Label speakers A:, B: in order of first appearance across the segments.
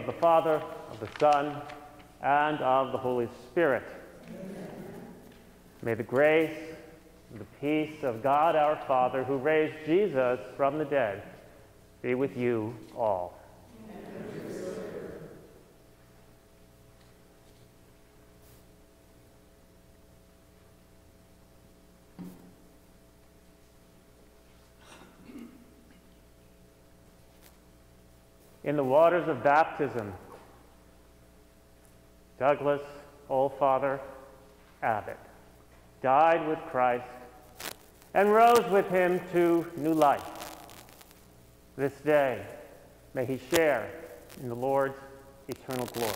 A: Of the Father, of the Son, and of the Holy Spirit. Amen. May the grace and the peace of God our Father, who raised Jesus from the dead, be with you all. In the waters of baptism, Douglas Oldfather Abbott died with Christ and rose with him to new life. This day, may he share in the Lord's eternal glory.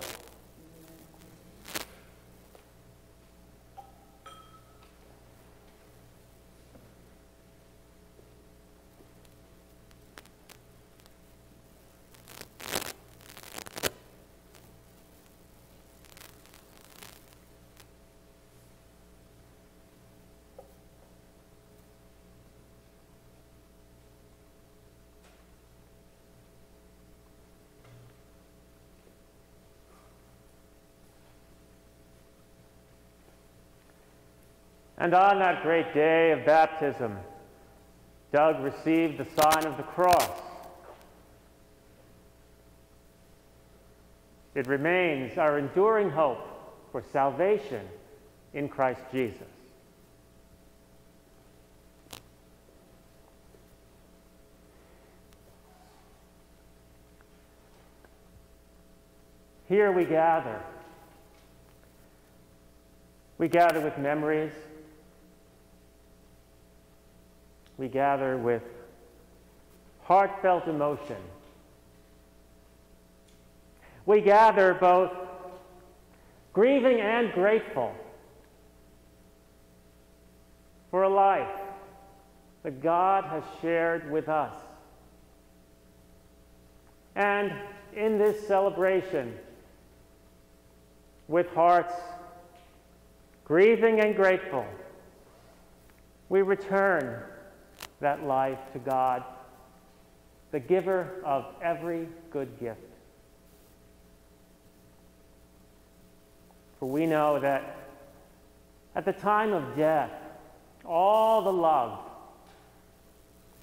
A: And on that great day of baptism, Doug received the sign of the cross. It remains our enduring hope for salvation in Christ Jesus. Here we gather. We gather with memories we gather with heartfelt emotion. We gather both grieving and grateful for a life that God has shared with us. And in this celebration, with hearts grieving and grateful, we return that life to God, the giver of every good gift. For we know that at the time of death, all the love,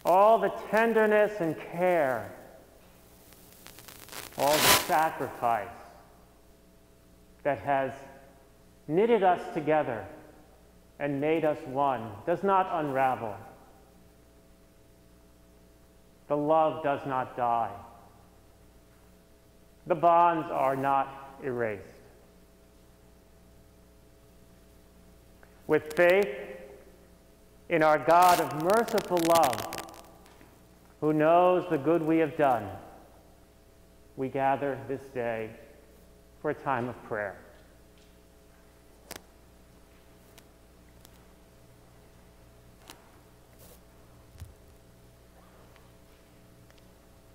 A: all the tenderness and care, all the sacrifice that has knitted us together and made us one does not unravel the love does not die. The bonds are not erased. With faith in our God of merciful love, who knows the good we have done, we gather this day for a time of prayer.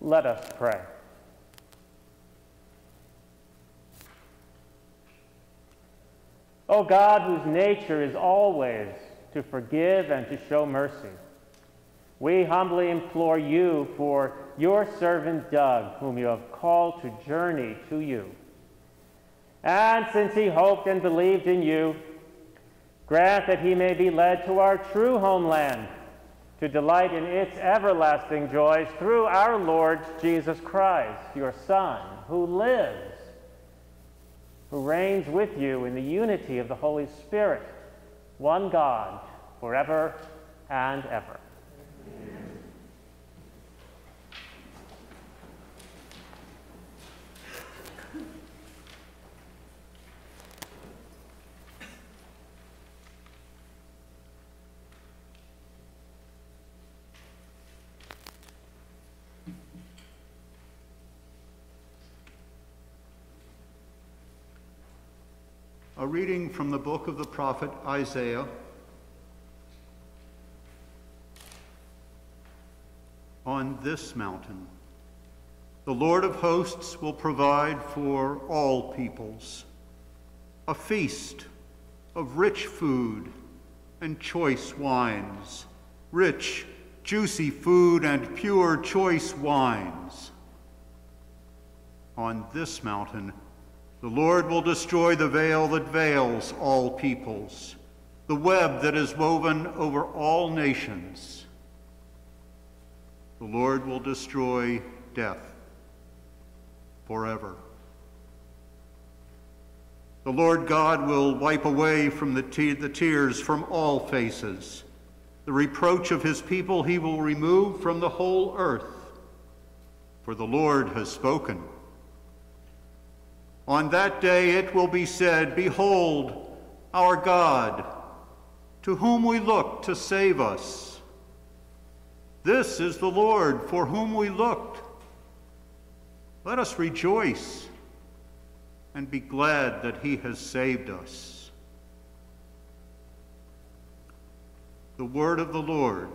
A: Let us pray. O God, whose nature is always to forgive and to show mercy, we humbly implore you for your servant Doug, whom you have called to journey to you. And since he hoped and believed in you, grant that he may be led to our true homeland to delight in its everlasting joys through our Lord Jesus Christ, your Son, who lives, who reigns with you in the unity of the Holy Spirit, one God, forever and ever.
B: A reading from the book of the prophet Isaiah. On this mountain, the Lord of hosts will provide for all peoples a feast of rich food and choice wines, rich, juicy food and pure choice wines on this mountain, the Lord will destroy the veil that veils all peoples, the web that is woven over all nations. The Lord will destroy death forever. The Lord God will wipe away from the, te- the tears from all faces. The reproach of his people he will remove from the whole earth. For the Lord has spoken. On that day it will be said, Behold, our God, to whom we look to save us. This is the Lord for whom we looked. Let us rejoice and be glad that he has saved us. The word of the Lord.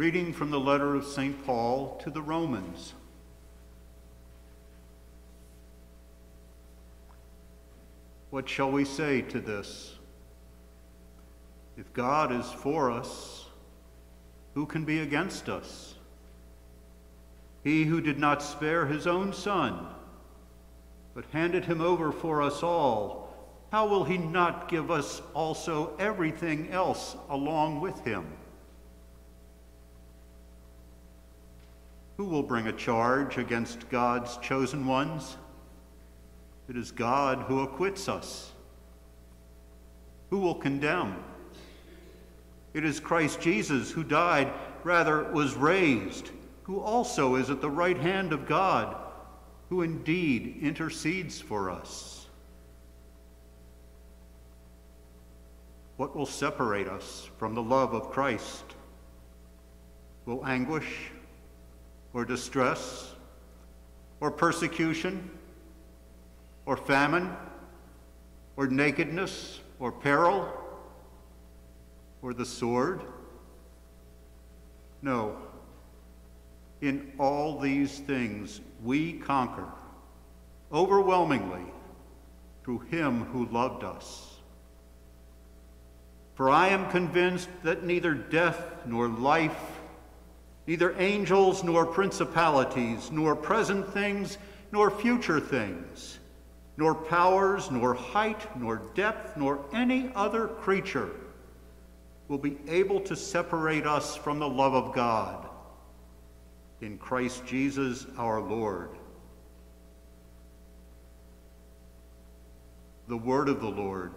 B: Reading from the letter of St. Paul to the Romans. What shall we say to this? If God is for us, who can be against us? He who did not spare his own son, but handed him over for us all, how will he not give us also everything else along with him? Who will bring a charge against God's chosen ones? It is God who acquits us. Who will condemn? It is Christ Jesus who died, rather was raised, who also is at the right hand of God, who indeed intercedes for us. What will separate us from the love of Christ? Will anguish or distress or persecution or famine or nakedness or peril? or the sword? No. In all these things we conquer overwhelmingly through him who loved us. For I am convinced that neither death nor life, neither angels nor principalities, nor present things nor future things, nor powers, nor height, nor depth, nor any other creature will be able to separate us from the love of God in Christ Jesus our Lord. The word of the Lord.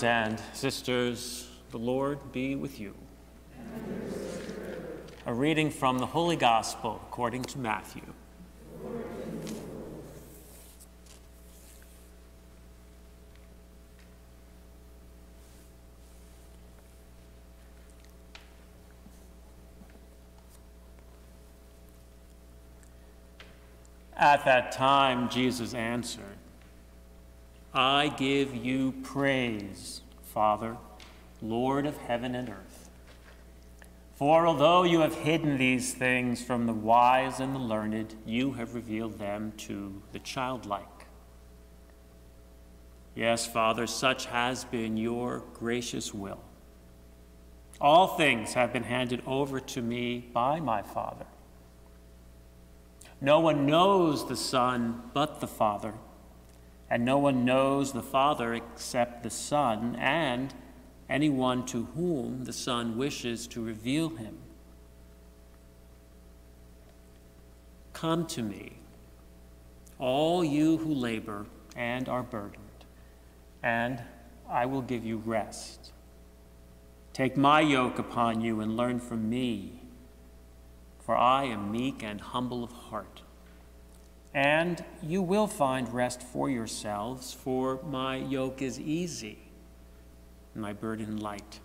A: Brothers and sisters, the Lord be with you. A reading from the Holy Gospel according to Matthew. At that time, Jesus answered, I give you praise, Father, Lord of heaven and earth. For although you have hidden these things from the wise and the learned, you have revealed them to the childlike. Yes, Father, such has been your gracious will. All things have been handed over to me by my Father. No one knows the Son but the Father, and no one knows the Father except the Son and anyone to whom the Son wishes to reveal him. Come to me, all you who labor and are burdened, and I will give you rest. Take my yoke upon you and learn from me, for I am meek and humble of heart. And you will find rest for yourselves, for my yoke is easy my burden light.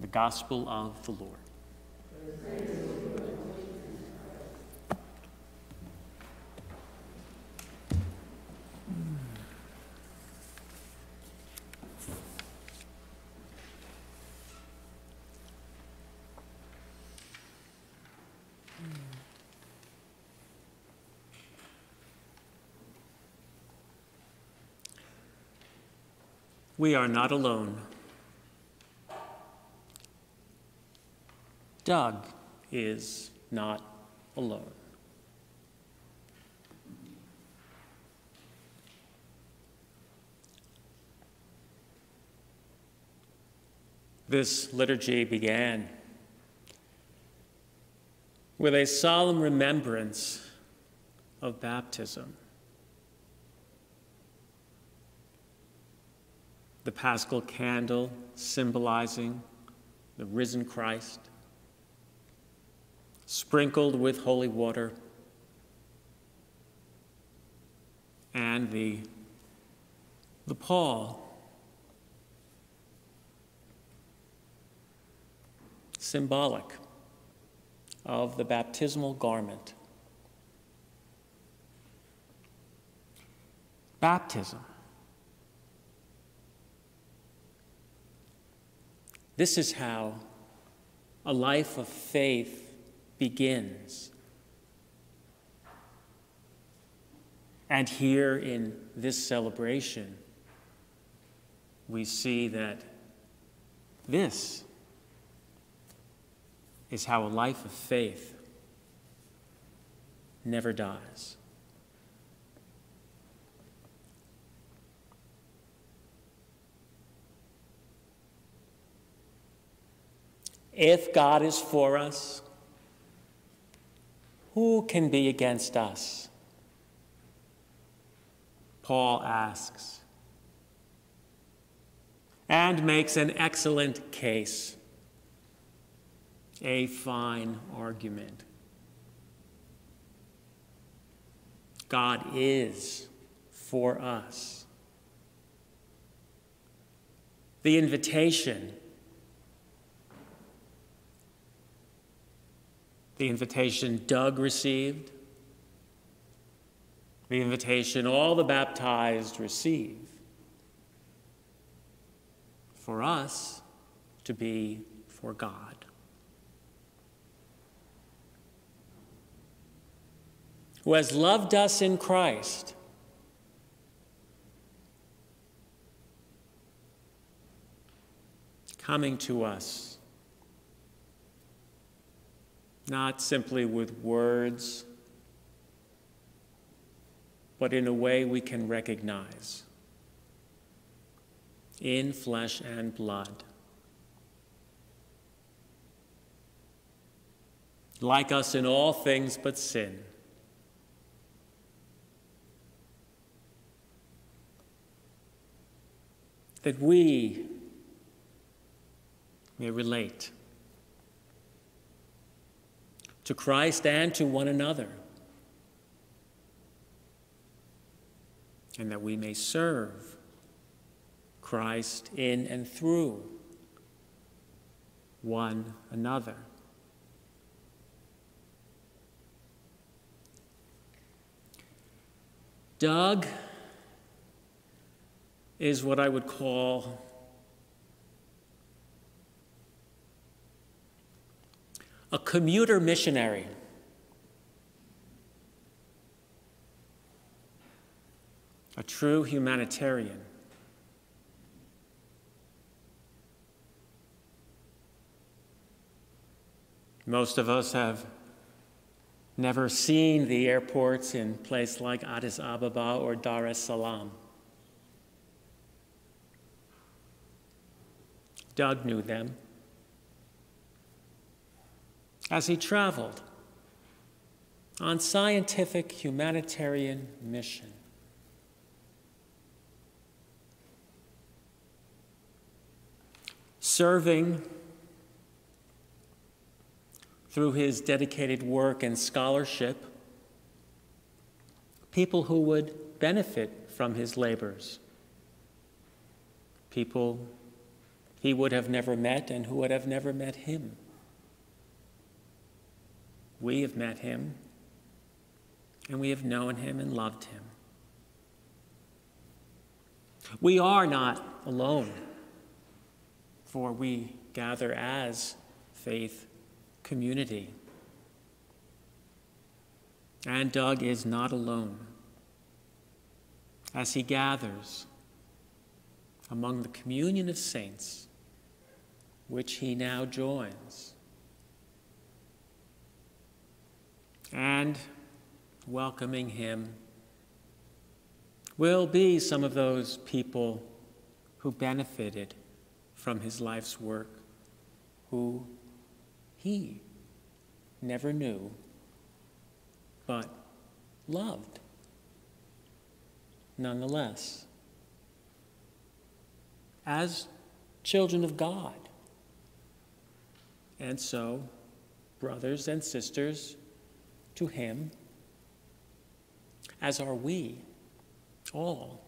A: The Gospel of the Lord. We are not alone. Doug is not alone. This liturgy began with a solemn remembrance of baptism. The paschal candle symbolizing the risen Christ, sprinkled with holy water, and the, the pall symbolic of the baptismal garment. Baptism This is how a life of faith begins. And here in this celebration, we see that this is how a life of faith never dies. If God is for us, who can be against us? Paul asks and makes an excellent case, a fine argument. God is for us. The invitation the invitation Doug received, the invitation all the baptized receive for us to be for God. Who has loved us in Christ. Coming to us not simply with words, but in a way we can recognize in flesh and blood. Like us in all things but sin. That we may relate to Christ and to one another, and that we may serve Christ in and through one another. Doug is what I would call a commuter missionary. A true humanitarian. Most of us have never seen the airports in places like Addis Ababa or Dar es Salaam. Doug knew them. As he traveled on scientific humanitarian mission, serving through his dedicated work and scholarship people who would benefit from his labors, people he would have never met and who would have never met him. We have met him, and we have known him and loved him. We are not alone, for we gather as faith community. And Doug is not alone as he gathers among the communion of saints, which he now joins. And welcoming him will be some of those people who benefited from his life's work, who he never knew, but loved nonetheless. As children of God. And so, brothers and sisters, to Him, as are we, all,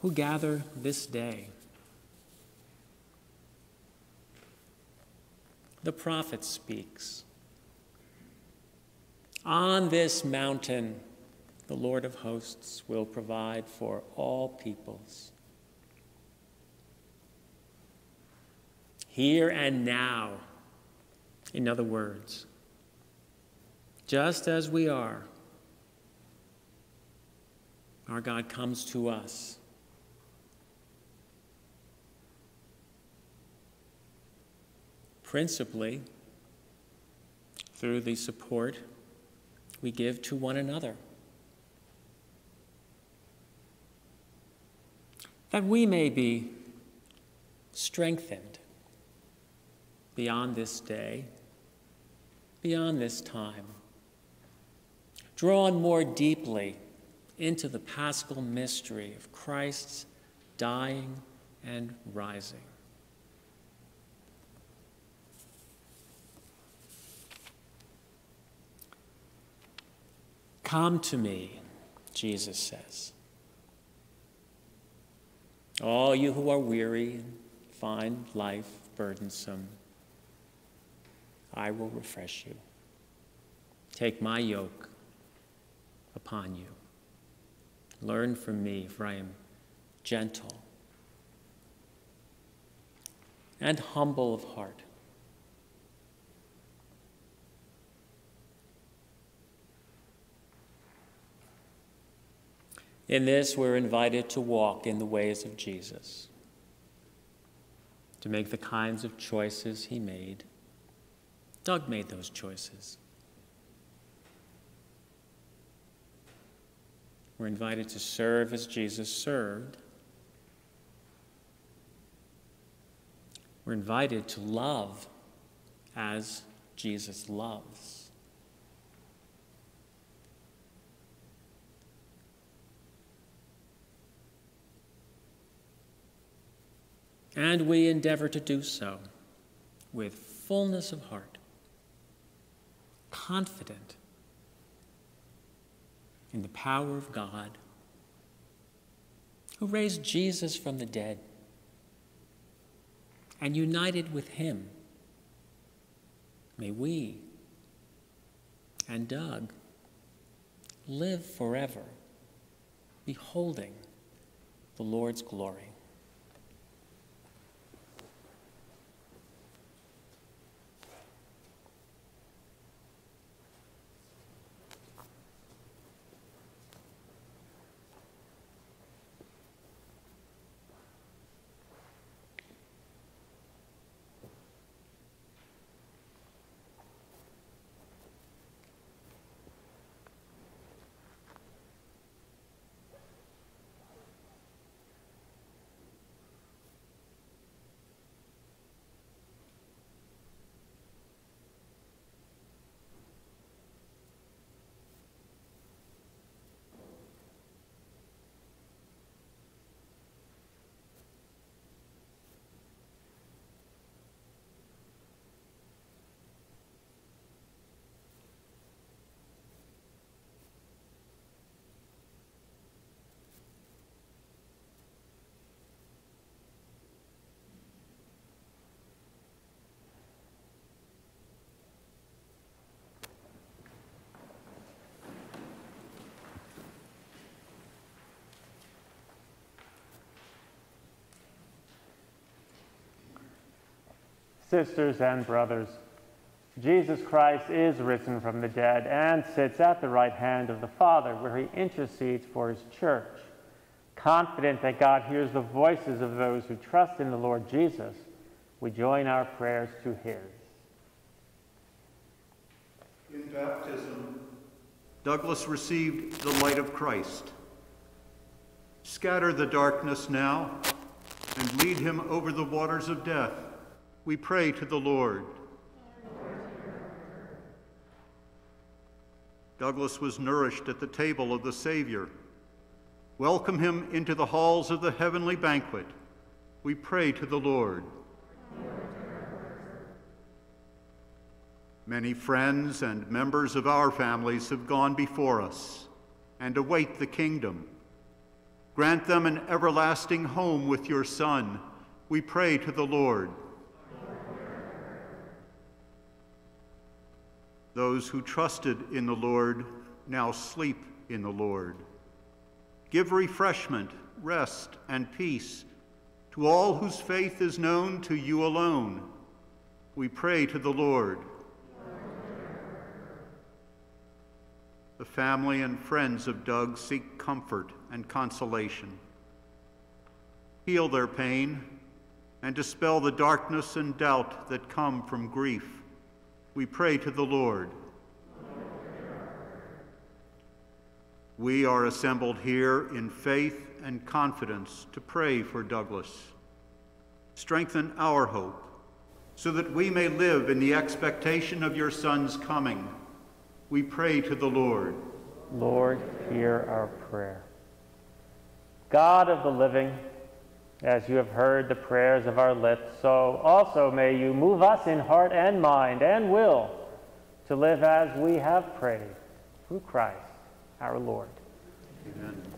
A: who gather this day. The prophet speaks. On this mountain, the Lord of hosts will provide for all peoples. Here and now, in other words, just as we are, our God comes to us principally through the support we give to one another. That we may be strengthened beyond this day, beyond this time, drawn more deeply into the paschal mystery of Christ's dying and rising. Come to me, Jesus says. All you who are weary and find life burdensome, I will refresh you. Take my yoke upon you. Learn from me, for I am gentle and humble of heart In this, we're invited to walk in the ways of Jesus, to make the kinds of choices he made. Doug made those choices. We're invited to serve as Jesus served. We're invited to love as Jesus loves. and we endeavor to do so with fullness of heart, confident in the power of God who raised Jesus from the dead and united with him. May we and Doug live forever, beholding the Lord's glory. Sisters and brothers, Jesus Christ is risen from the dead and sits at the right hand of the Father, where he intercedes for his church. Confident that God hears the voices of those who trust in the Lord Jesus, we join our prayers to his.
C: In baptism, Douglas received the light of Christ. Scatter the darkness now and lead him over the waters of death. We pray to the Lord. Douglas was nourished at the table of the Savior. Welcome him into the halls of the heavenly banquet. We pray to the Lord. Many friends and members of our families have gone before us and await the kingdom. Grant them an everlasting home with your Son. We pray to the Lord. Those who trusted in the Lord now sleep in the Lord. Give refreshment, rest, and peace to all whose faith is known to you alone. We pray to the Lord. The family and friends of Doug seek comfort and consolation. Heal their pain and dispel the darkness and doubt that come from grief. We pray to the Lord. We are assembled here in faith and confidence to pray for Douglas. Strengthen our hope so that we may live in the expectation of your Son's coming we pray to the Lord.
A: Lord, hear our prayer. God of the living, as you have heard the prayers of our lips, so also may you move us in heart and mind and will to live as we have prayed through Christ our Lord.
C: Amen.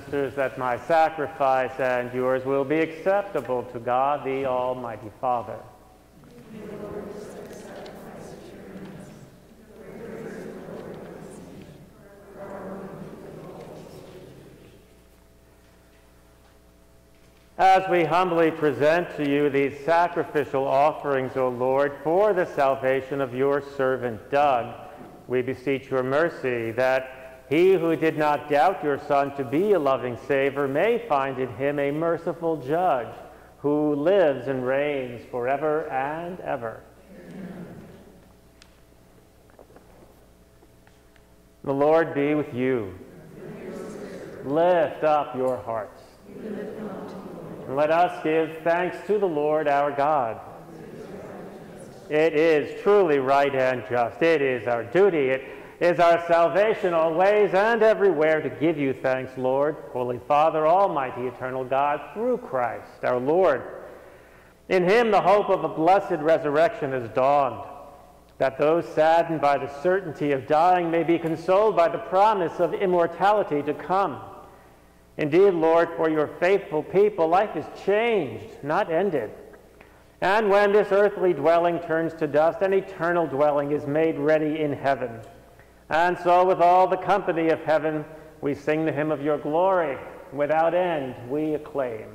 A: Sisters, that my sacrifice and yours will be acceptable to God, the Almighty Father. As we humbly present to you these sacrificial offerings, O Lord, for the salvation of your servant Doug, we beseech your mercy that he who did not doubt your Son to be a loving Savior may find in him a merciful judge who lives and reigns forever and ever. The Lord be with you. Lift up your hearts. And let us give thanks to the Lord our God. It is truly right and just. It is our duty. It is our salvation always and everywhere to give you thanks, Lord, Holy Father, Almighty, Eternal God, through Christ our Lord. In him the hope of a blessed resurrection has dawned, that those saddened by the certainty of dying may be consoled by the promise of immortality to come. Indeed, Lord, for your faithful people, life is changed, not ended. And when this earthly dwelling turns to dust, an eternal dwelling is made ready in heaven. And so, with all the company of heaven, we sing the hymn of your glory. Without end, we acclaim.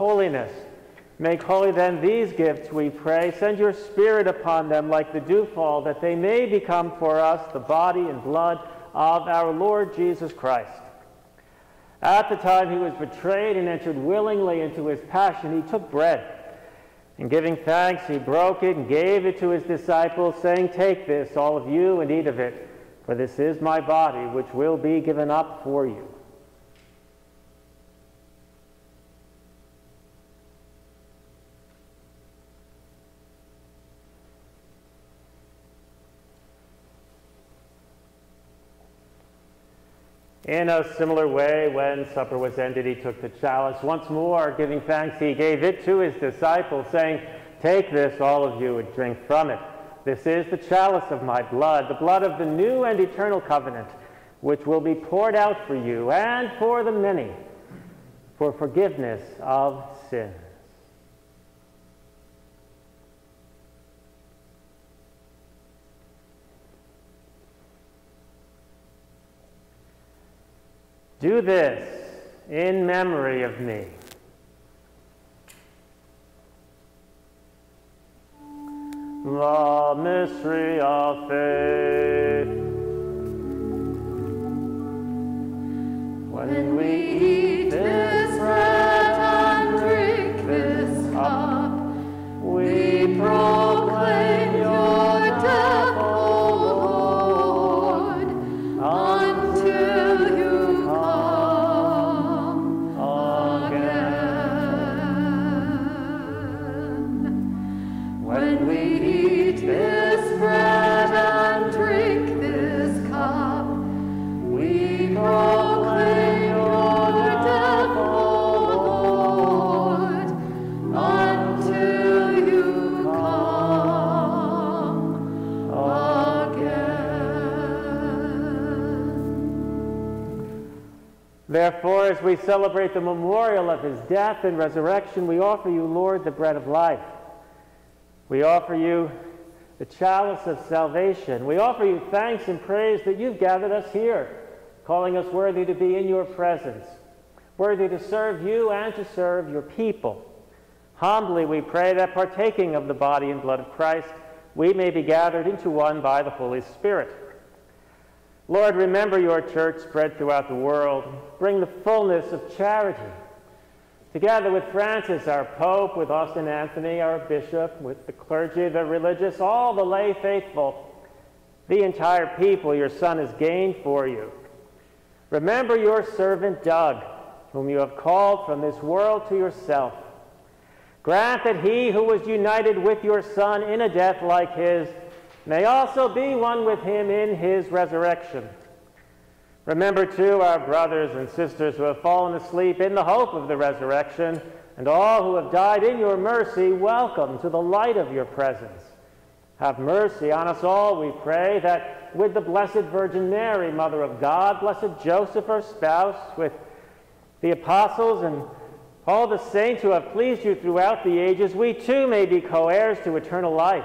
A: Holiness. Make holy then these gifts, we pray. Send your Spirit upon them like the dewfall, that they may become for us the body and blood of our Lord Jesus Christ. At the time he was betrayed and entered willingly into his passion, he took bread. And giving thanks, he broke it and gave it to his disciples, saying, Take this, all of you, and eat of it, for this is my body, which will be given up for you. In a similar way, when supper was ended, he took the chalice. Once more, giving thanks, he gave it to his disciples, saying, Take this, all of you, and drink from it. This is the chalice of my blood, the blood of the new and eternal covenant, which will be poured out for you and for the many for forgiveness of sins. Do this in memory of me. The mystery of faith. When we eat this bread and drink this cup, we proclaim Therefore, as we celebrate the memorial of his death and resurrection, we offer you, Lord, the bread of life. We offer you the chalice of salvation. We offer you thanks and praise that you've gathered us here, calling us worthy to be in your presence, worthy to serve you and to serve your people. Humbly we pray that partaking of the body and blood of Christ, we may be gathered into one by the Holy Spirit. Lord, remember your church spread throughout the world. Bring the fullness of charity. Together with Francis, our Pope, with Austin Anthony, our Bishop, with the clergy, the religious, all the lay faithful, the entire people your Son has gained for you. Remember your servant Doug, whom you have called from this world to yourself. Grant that he who was united with your Son in a death like his may also be one with him in his resurrection. Remember, too, our brothers and sisters who have fallen asleep in the hope of the resurrection, and all who have died in your mercy, welcome to the light of your presence. Have mercy on us all, we pray, that with the Blessed Virgin Mary, Mother of God, blessed Joseph, her spouse, with the apostles and all the saints who have pleased you throughout the ages, we too may be co heirs to eternal life,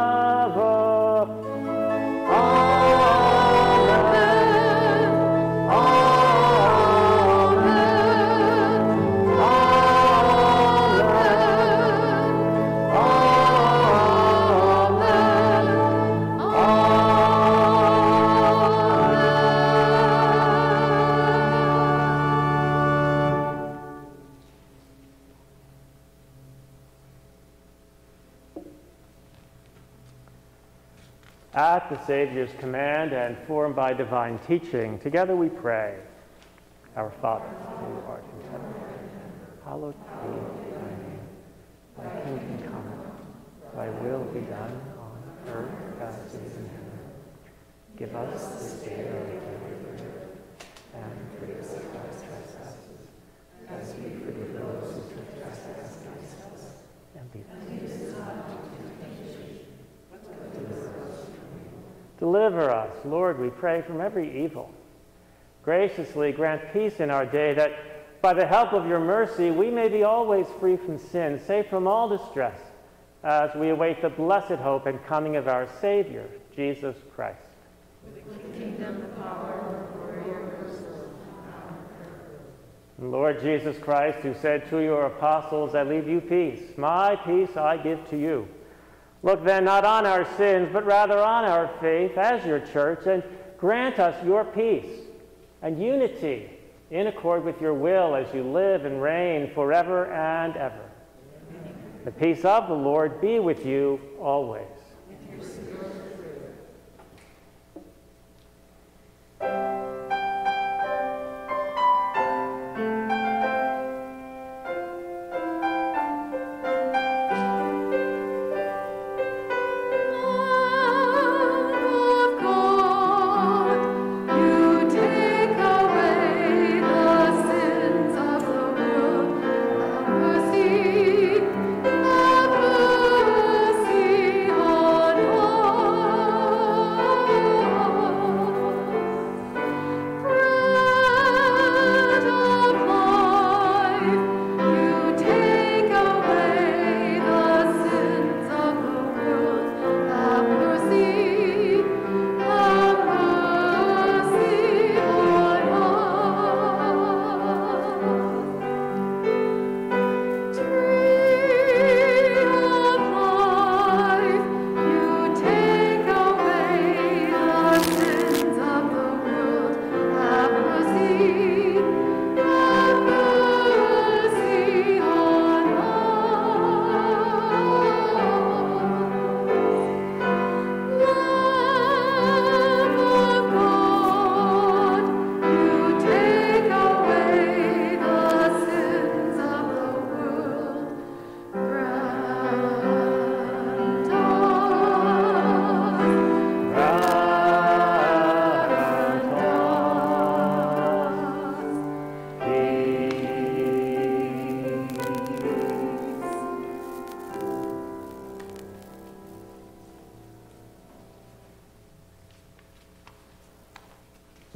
A: The Savior's command and formed by divine teaching, together we pray. Our Father, who art in heaven, hallowed be thy name. Thy kingdom come, thy will be done on earth as it is in heaven. Give us this day our daily bread, and forgive us our trespasses, as we forgive those who trespass against us. And lead us not into temptation, but deliver us from evil. Deliver us, Lord, we pray, from every evil. Graciously grant peace in our day that by the help of your mercy we may be always free from sin, safe from all distress, as we await the blessed hope and coming of our Savior, Jesus Christ. Lord Jesus Christ, who said to your apostles, I leave you peace, my peace I give to you. Look then not on our sins, but rather on our faith as your church, and grant us your peace and unity in accord with your will as you live and reign forever and ever. The peace of the Lord be with you always.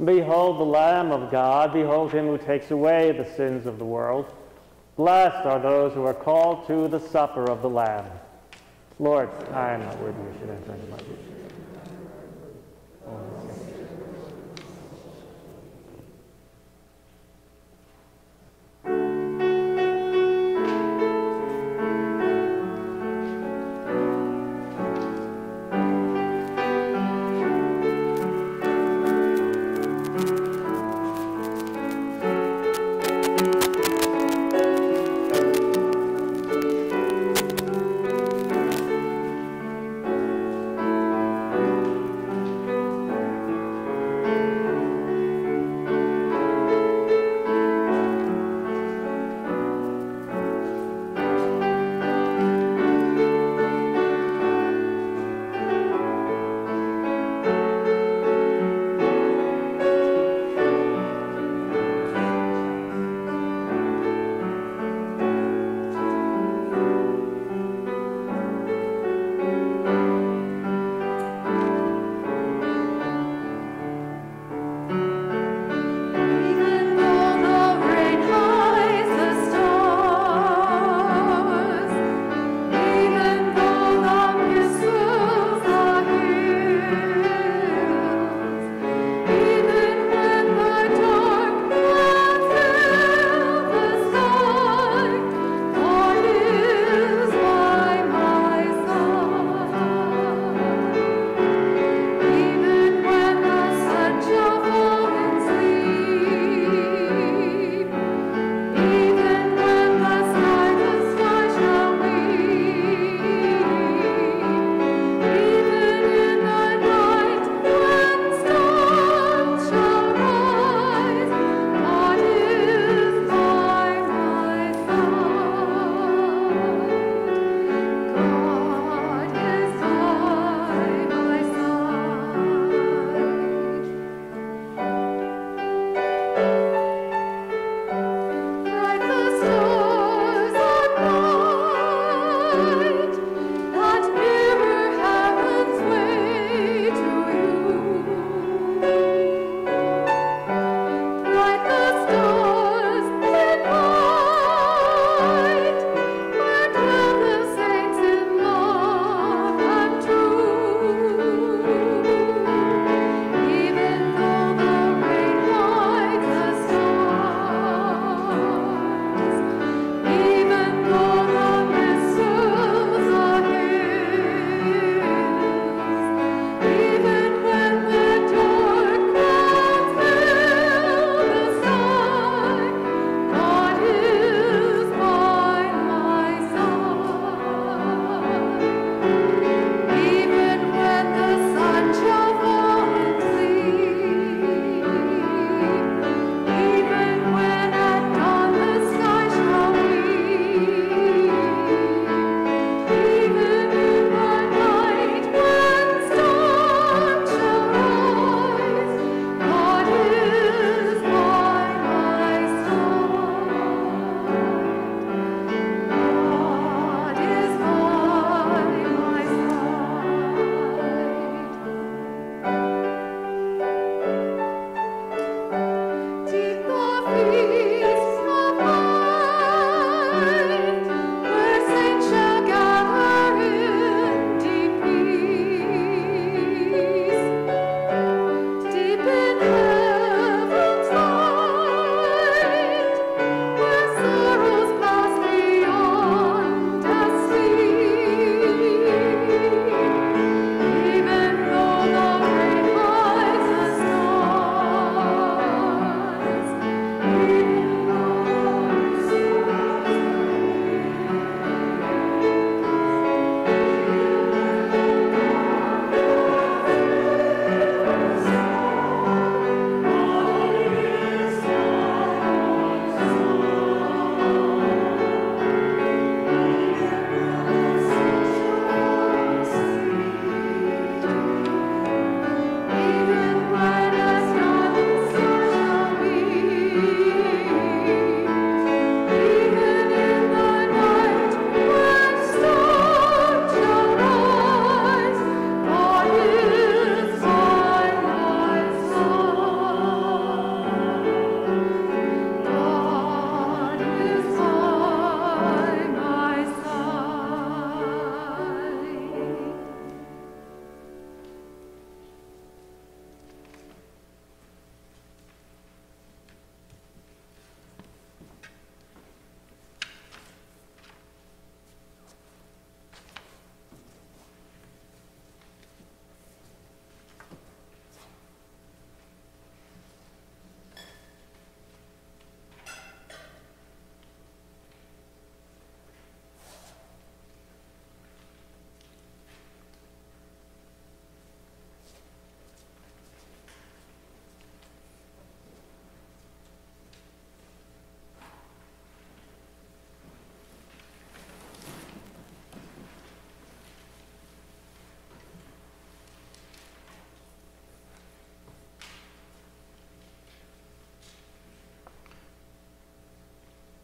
A: Behold the Lamb of God, behold him who takes away the sins of the world. Blessed are those who are called to the supper of the Lamb. Lord, I am not worthy you should enter into my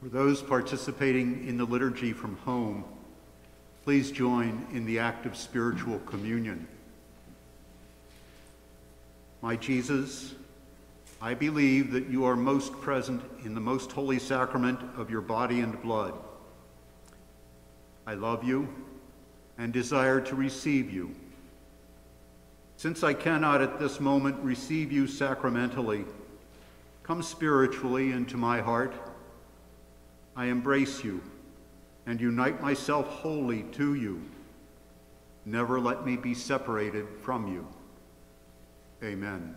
B: For those participating in the liturgy from home, please join in the act of spiritual communion. My Jesus, I believe that you are most present in the most holy sacrament of your body and blood. I love you and desire to receive you. Since I cannot at this moment receive you sacramentally, come spiritually into my heart. I embrace you and unite myself wholly to you. Never let me be separated from you. Amen.